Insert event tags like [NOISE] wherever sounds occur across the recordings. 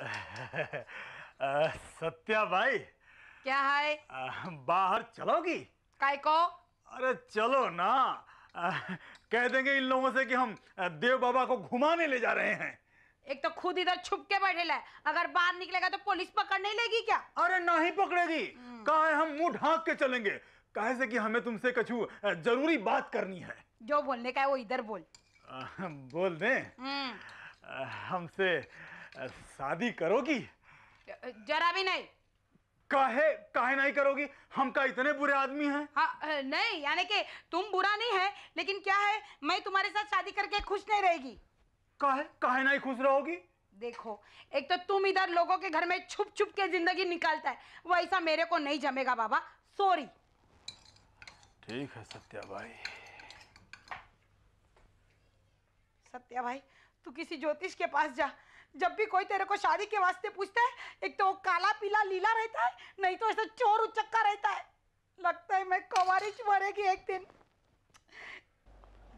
[LAUGHS] सत्या भाई। क्या है बाहर चलोगी? काय को? अरे चलो ना। अ, कह देंगे इन लोगों से कि हम देव बाबा को घुमाने ले जा रहे हैं। एक तो खुद इधर छुप के बैठे है। अगर बाहर निकलेगा तो पुलिस पकड़ नहीं लेगी क्या? अरे नहीं पकड़ेगी। कहा है हम मुँह ढांक के चलेंगे। कहे से कि हमें तुमसे कछु ज़रूरी बात करनी है। जो बोलने का है वो इधर बोल। अ, बोल दें। हम्म, हमसे शादी करोगी? जरा भी नहीं। काहे काहे नहीं करोगी? हम का इतने बुरे आदमी हैं। हाँ नहीं यानी कि तुम बुरा नहीं है लेकिन क्या है मैं तुम्हारे साथ शादी करके खुश नहीं रहेगी। काहे काहे नहीं खुश रहोगी? देखो एक तो तुम इधर लोगों के घर में छुप छुप के ज़िंदगी निकालता है। वैसा मेरे को नहीं जमेगा बाबा। सॉरी ठीक है सत्या भाई। सत्या भाई तू किसी ज्योतिष के पास जा। जब भी कोई तेरे को शादी के वास्ते पूछता है एक तो वो काला पीला लीला रहता है नहीं तो ऐसा चोर उचक्का रहता है। लगता है मैं कवारिश मरेगी एक दिन।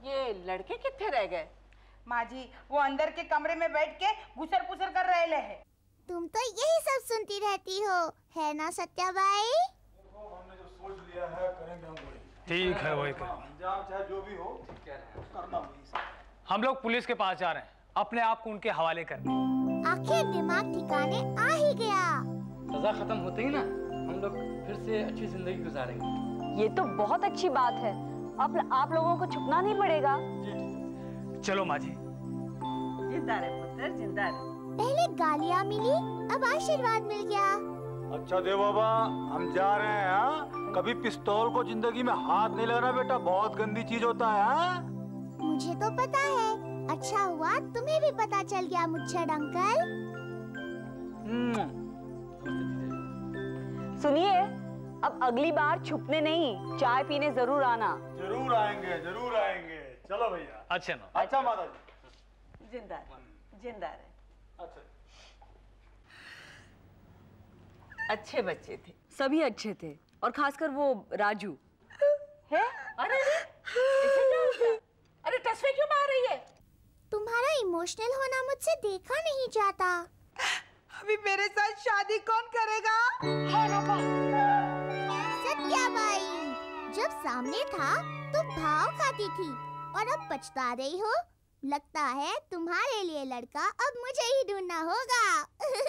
ये लड़के कितने रह गए? माँ जी वो अंदर के कमरे में बैठ के घुसर पुसर कर रहे हैं। तुम तो यही सब सुनती रहती हो है ना सत्या भाई? हमने जो सोच लिया है करेंगे हम वही। ठीक है वही कर अंजाम चाहे जो भी हो करना वही हम लोग पुलिस के पास जा रहे हैं। अपने आप को उनके हवाले करने आखिर दिमाग ठिकाने आ ही गया। सजा खत्म होते ही ना हम लोग फिर से अच्छी ज़िंदगी गुजारेंगे। ये तो बहुत अच्छी बात है। अब आप लोगों को छुपना नहीं पड़ेगा। चलो माँ जी। ज़िंदा रहे पुत्र ज़िंदा रहे। पहले गालियाँ मिली अब आशीर्वाद मिल गया। अच्छा देव बाबा हम जा रहे हैं हाँ? कभी पिस्तौल को ज़िंदगी में हाथ नहीं लगाना बेटा बहुत गंदी चीज़ होता है हाँ? मुझे तो पता है। अच्छा हुआ तुम्हें भी पता चल गया मुच्छड़ अंकल। सुनिए अब अगली बार छुपने नहीं चाय पीने ज़रूर आना। ज़रूर आएँगे ज़रूर आएँगे। चलो भैया। अच्छा ना अच्छा माता जी। ज़िंदा ज़िंदा रहे। अच्छा। अच्छे बच्चे थे। सभी अच्छे थे और खासकर वो राजू। है? अरे इसे क्या हो गया? अरे तस्वीर क्यों मार रही है तुम्हारा इमोशनल होना मुझसे देखा नहीं जाता। अभी मेरे साथ शादी कौन करेगा? सत्या बाई जब सामने था तो भाव खाती थी। और अब पछता रही हो? लगता है तुम्हारे लिए लड़का अब मुझे ही ढूंढना होगा। [LAUGHS]